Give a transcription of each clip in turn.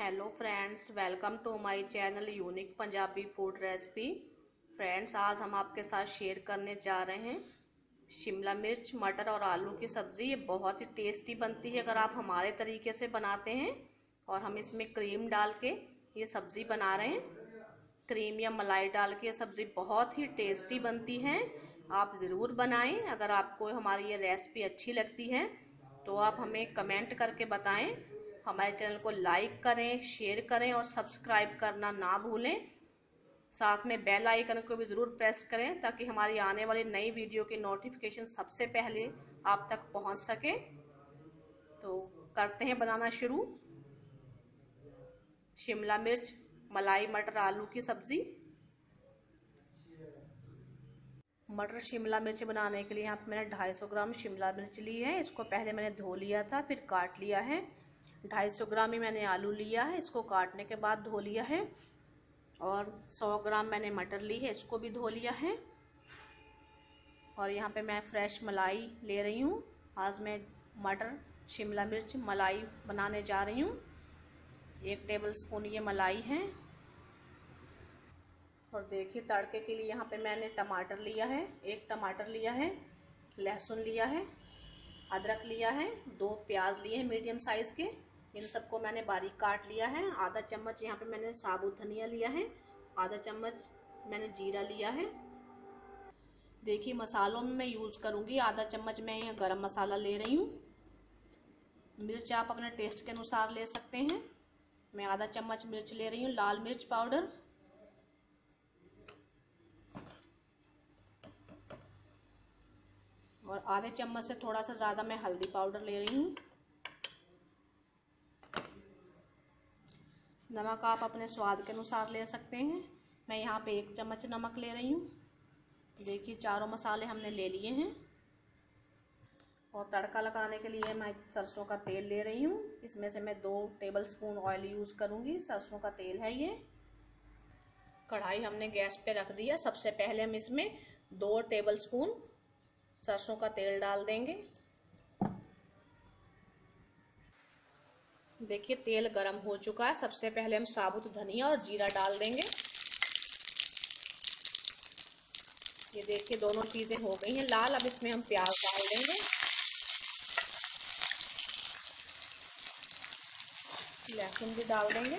Hello friends welcome to my channel unique Punjabi food recipe friends आज हम आपके साथ शेयर करने जा रहे हैं शिमला मिर्च, मटर और आलू की सब्ज़ी। ये बहुत ही टेस्टी बनती है अगर आप हमारे तरीके से बनाते हैं और हम इसमें क्रीम डाल के ये सब्ज़ी बना रहे हैं। क्रीम या मलाई डाल के ये सब्ज़ी बहुत ही टेस्टी बनती है। आप ज़रूर बनाएँ। अगर आपको हमारी ये रेसिपी अच्छी लगती है तो आप हमें कमेंट करके बताएँ। हमारे चैनल को लाइक करें, शेयर करें और सब्सक्राइब करना ना भूलें। साथ में बेल आइकन को भी ज़रूर प्रेस करें ताकि हमारी आने वाली नई वीडियो की नोटिफिकेशन सबसे पहले आप तक पहुँच सके। तो करते हैं बनाना शुरू। शिमला मिर्च, मलाई, मटर, आलू की सब्ज़ी। मटर शिमला मिर्च बनाने के लिए यहाँ पे मैंने 250 ग्राम शिमला मिर्च ली है। इसको पहले मैंने धो लिया था, फिर काट लिया है। 250 ग्राम ही मैंने आलू लिया है, इसको काटने के बाद धो लिया है। और 100 ग्राम मैंने मटर ली है, इसको भी धो लिया है। और यहाँ पे मैं फ्रेश मलाई ले रही हूँ। आज मैं मटर, शिमला मिर्च, मलाई बनाने जा रही हूँ। एक टेबल स्पून ये मलाई है। और देखिए, तड़के के लिए यहाँ पे मैंने टमाटर लिया है। एक टमाटर लिया है, लहसुन लिया है, अदरक लिया है, दो प्याज लिए हैं मीडियम साइज़ के। इन सबको मैंने बारीक काट लिया है। आधा चम्मच यहाँ पे मैंने साबुत धनिया लिया है। आधा चम्मच मैंने जीरा लिया है। देखिए, मसालों में मैं यूज़ करूँगी। आधा चम्मच मैं यहाँ गरम मसाला ले रही हूँ। मिर्च आप अपने टेस्ट के अनुसार ले सकते हैं। मैं आधा चम्मच मिर्च ले रही हूँ, लाल मिर्च पाउडर। और आधे चम्मच से थोड़ा सा ज़्यादा मैं हल्दी पाउडर ले रही हूँ। नमक आप अपने स्वाद के अनुसार ले सकते हैं। मैं यहाँ पे एक चम्मच नमक ले रही हूँ। देखिए, चारों मसाले हमने ले लिए हैं। और तड़का लगाने के लिए मैं सरसों का तेल ले रही हूँ। इसमें से मैं दो टेबल स्पून ऑयल यूज़ करूँगी। सरसों का तेल है ये। कढ़ाई हमने गैस पे रख दिया सबसे पहले हम इसमें दो टेबल स्पून सरसों का तेल डाल देंगे। देखिए, तेल गरम हो चुका है। सबसे पहले हम साबुत धनिया और जीरा डाल देंगे। ये देखिए, दोनों चीज़ें हो गई हैं लाल। अब इसमें हम प्याज डाल देंगे। लहसुन भी डाल देंगे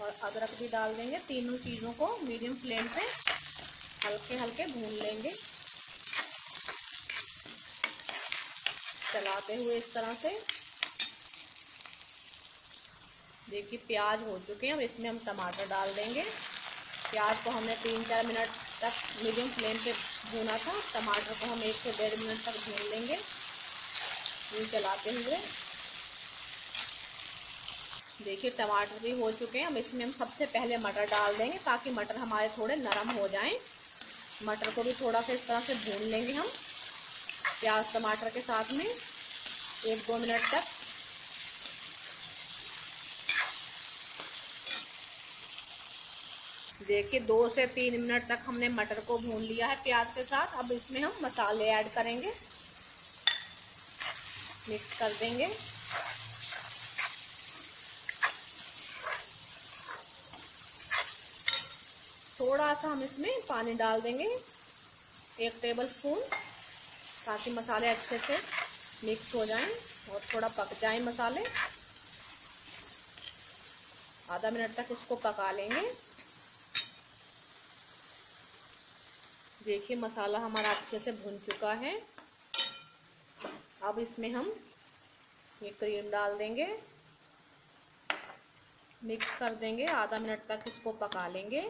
और अदरक भी डाल देंगे। तीनों चीज़ों को मीडियम फ्लेम पे हल्के हल्के भून लेंगे। चलाते हुए इस तरह से देखिए, प्याज हो चुके हैं। अब इसमें हम टमाटर डाल देंगे। प्याज को हमने तीन चार मिनट तक मीडियम फ्लेम पे भूना था। टमाटर को हम एक से डेढ़ मिनट तक भून लेंगे। यूँ चलाते हुए। देखिए, टमाटर भी हो चुके हैं। अब इसमें हम सबसे पहले मटर डाल देंगे ताकि मटर हमारे थोड़े नरम हो जाएँ। मटर को भी थोड़ा सा इस तरह से भून लेंगे हम। प्याज टमाटर के साथ में एक दो मिनट तक देखिए, दो से तीन मिनट तक हमने मटर को भून लिया है प्याज के साथ। अब इसमें हम मसाले ऐड करेंगे। मिक्स कर देंगे। थोड़ा सा हम इसमें पानी डाल देंगे, एक टेबल स्पून ताकि मसाले अच्छे से मिक्स हो जाएँ और थोड़ा पक जाएँ मसाले। आधा मिनट तक इसको पका लेंगे। देखिए, मसाला हमारा अच्छे से भुन चुका है। अब इसमें हम ये क्रीम डाल देंगे। मिक्स कर देंगे, आधा मिनट तक इसको पका लेंगे।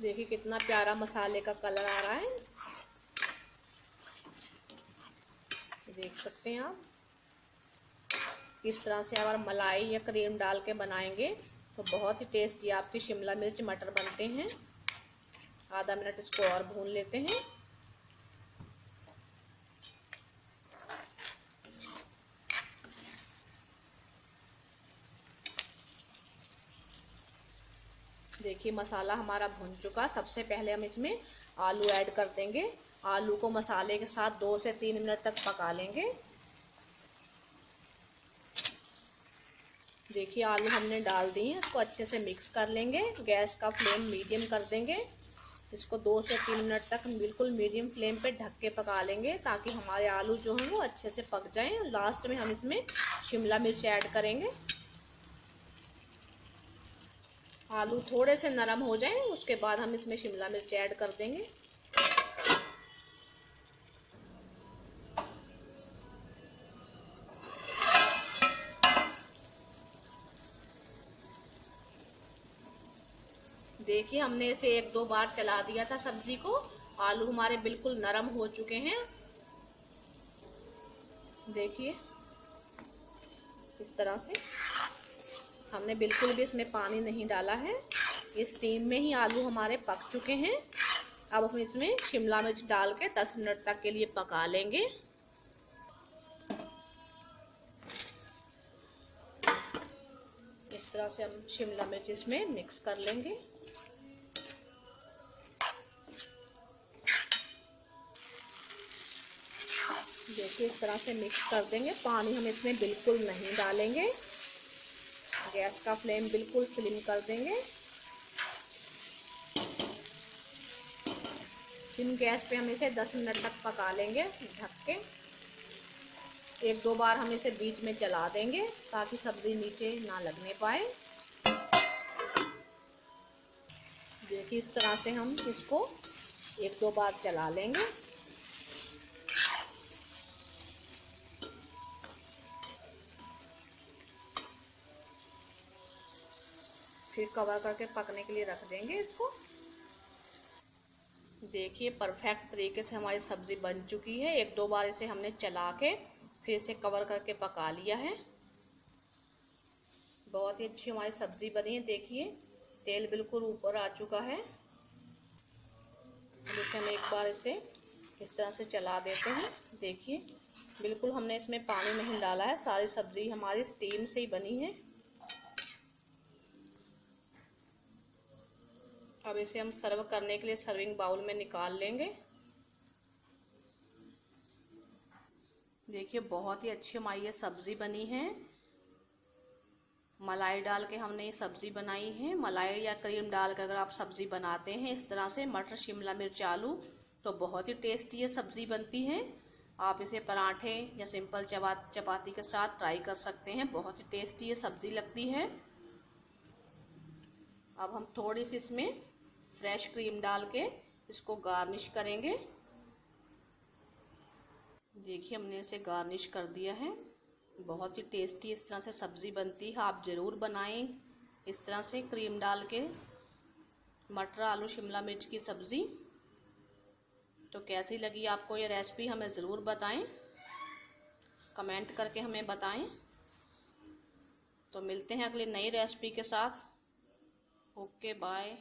देखिए, कितना प्यारा मसाले का कलर आ रहा है। देख सकते हैं आप। इस तरह से अगर मलाई या क्रीम डाल के बनाएँगे तो बहुत ही टेस्टी आपकी शिमला मिर्च, मटर बनते हैं। आधा मिनट इसको और भून लेते हैं। देखिए, मसाला हमारा भुन चुका। सबसे पहले हम इसमें आलू ऐड कर देंगे। आलू को मसाले के साथ दो से तीन मिनट तक पका लेंगे। देखिए, आलू हमने डाल दिए हैं, इसको अच्छे से मिक्स कर लेंगे। गैस का फ्लेम मीडियम कर देंगे। इसको दो से तीन मिनट तक बिल्कुल मीडियम फ्लेम पे ढक के पका लेंगे, ताकि हमारे आलू जो हैं वो अच्छे से पक जाएँ। लास्ट में हम इसमें शिमला मिर्च ऐड करेंगे। आलू थोड़े से नरम हो जाएँ, उसके बाद हम इसमें शिमला मिर्च ऐड कर देंगे। देखिए, हमने इसे एक दो बार चला दिया था सब्ज़ी को। आलू हमारे बिल्कुल नरम हो चुके हैं। देखिए, इस तरह से। हमने बिल्कुल भी इसमें पानी नहीं डाला है। इस स्टीम में ही आलू हमारे पक चुके हैं। अब हम इसमें शिमला मिर्च डाल के 10 मिनट तक के लिए पका लेंगे। इस तरह से हम शिमला मिर्च इसमें मिक्स कर लेंगे। देखिए इस तरह से मिक्स कर देंगे। पानी हम इसमें बिल्कुल नहीं डालेंगे। गैस का फ्लेम बिल्कुल स्लिम कर देंगे। सिम गैस पे हम इसे 10 मिनट तक पका लेंगे ढक के एक दो बार हम इसे बीच में चला देंगे ताकि सब्ज़ी नीचे ना लगने पाए। देखिए इस तरह से हम इसको एक दो बार चला लेंगे। फिर कवर करके पकने के लिए रख देंगे इसको। देखिए परफेक्ट तरीके से हमारी सब्ज़ी बन चुकी है। एक दो बार इसे हमने चला के फिर इसे कवर करके पका लिया है। बहुत ही अच्छी हमारी सब्ज़ी बनी है। देखिए, तेल बिल्कुल ऊपर आ चुका है। जैसे हम एक बार इसे इस तरह से चला देते हैं। देखिए, बिल्कुल हमने इसमें पानी नहीं डाला है। सारी सब्ज़ी हमारी स्टीम से ही बनी है। अब इसे हम सर्व करने के लिए सर्विंग बाउल में निकाल लेंगे। देखिए, बहुत ही अच्छी हमारी ये सब्ज़ी बनी है। मलाई डाल के हमने ये सब्ज़ी बनाई है। मलाई या क्रीम डाल के अगर आप सब्ज़ी बनाते हैं, इस तरह से मटर, शिमला मिर्च, आलू तो बहुत ही टेस्टी ये सब्ज़ी बनती है। आप इसे पराठे या सिंपल चपा चपाती के साथ ट्राई कर सकते हैं। बहुत ही टेस्टी ये सब्ज़ी लगती है। अब हम थोड़ी सी इसमें फ्रेश क्रीम डाल के इसको गार्निश करेंगे। देखिए, हमने इसे गार्निश कर दिया है। बहुत ही टेस्टी इस तरह से सब्ज़ी बनती है। आप ज़रूर बनाएँ इस तरह से क्रीम डाल के। मटर, आलू, शिमला मिर्च की सब्ज़ी। तो कैसी लगी आपको ये रेसिपी, हमें ज़रूर बताएँ। कमेंट करके हमें बताएँ। तो मिलते हैं अगली नई रेसिपी के साथ। Okay, bye.